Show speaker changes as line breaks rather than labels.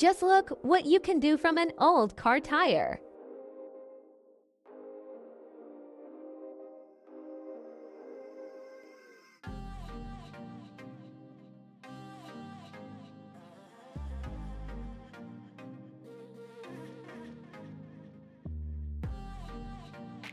Just look what you can do from an old car tire.